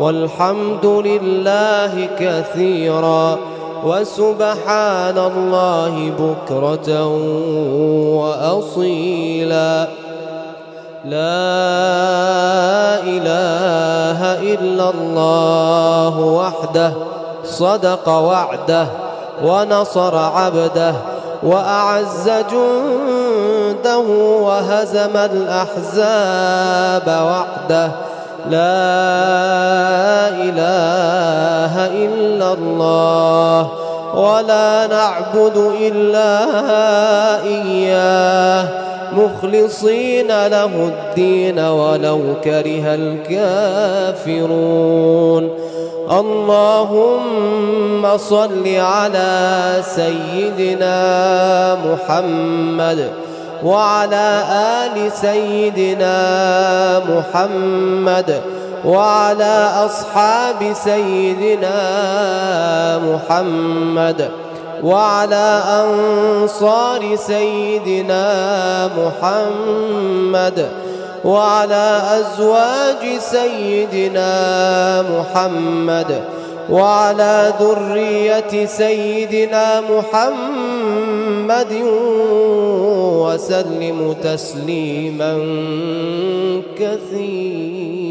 والحمد لله كثيرا وسبحان الله بكرة وأصيلا. لا إله إلا الله وحده صدق وعده ونصر عبده وأعز جنده وهزم الأحزاب وحده لا إله إلا الله ولا نعبد إلا إياه مخلصين له الدين ولو كره الكافرون اللهم صل على سيدنا محمد وعلى آل سيدنا محمد وعلى أصحاب سيدنا محمد وعلى أنصار سيدنا محمد وعلى أزواج سيدنا محمد وعلى ذرية سيدنا محمد وسلم تسليما كثيرا.